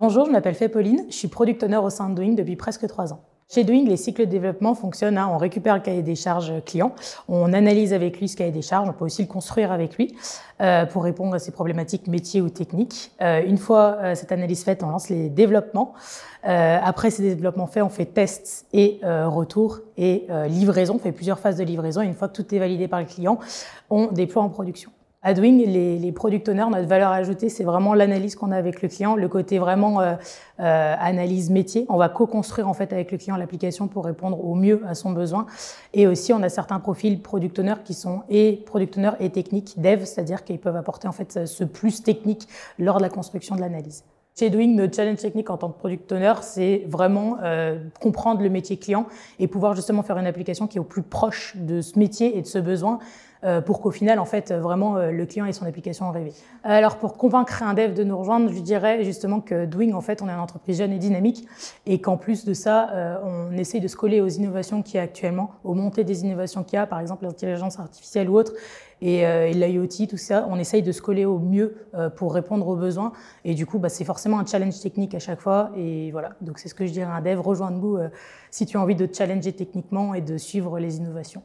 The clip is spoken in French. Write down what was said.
Bonjour, je m'appelle Pauline, je suis product owner au sein de Doing depuis presque trois ans. Chez Doing, les cycles de développement fonctionnent, hein, on récupère le cahier des charges client, on analyse avec lui ce cahier des charges, on peut aussi le construire avec lui euh, pour répondre à ses problématiques métiers ou techniques. Euh, une fois euh, cette analyse faite, on lance les développements. Euh, après ces développements faits, on fait tests et euh, retour et livraison, on fait plusieurs phases de livraison. Et une fois que tout est validé par le client, on déploie en production. À Doing, les, product owners, notre valeur ajoutée, c'est vraiment l'analyse qu'on a avec le client, le côté vraiment euh, euh, analyse métier. On va co-construire en fait avec le client l'application pour répondre au mieux à son besoin. Et aussi, on a certains profils product owners qui sont et product owners et techniques, dev, c'est-à-dire qu'ils peuvent apporter en fait ce plus technique lors de la construction de l'analyse. Chez Doing, notre challenge technique en tant que product owner, c'est vraiment euh, comprendre le métier client et pouvoir justement faire une application qui est au plus proche de ce métier et de ce besoin pour qu'au final, en fait, vraiment, euh, le client ait son application rêvée. Alors, pour convaincre un dev de nous rejoindre, je dirais justement que Doing, en fait, on est une entreprise jeune et dynamique et qu'en plus de ça, euh, on essaye de se coller aux innovations qu'il y a actuellement, aux montées des innovations qu'il y a, par exemple l'intelligence artificielle ou autre, et, euh, l'IoT, tout ça, on essaye de se coller au mieux euh, pour répondre aux besoins. Et du coup, bah, c'est forcément un challenge technique à chaque fois. Et voilà, donc c'est ce que je dirais à un dev, rejoins-nous euh, si tu as envie de te challenger techniquement et de suivre les innovations.